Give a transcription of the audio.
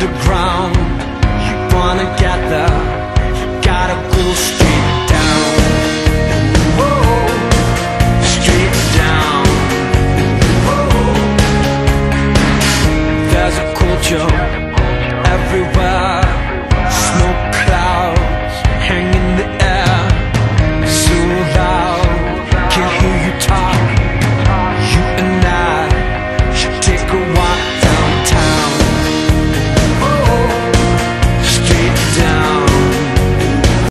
underground.